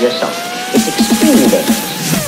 yourself. It's experience.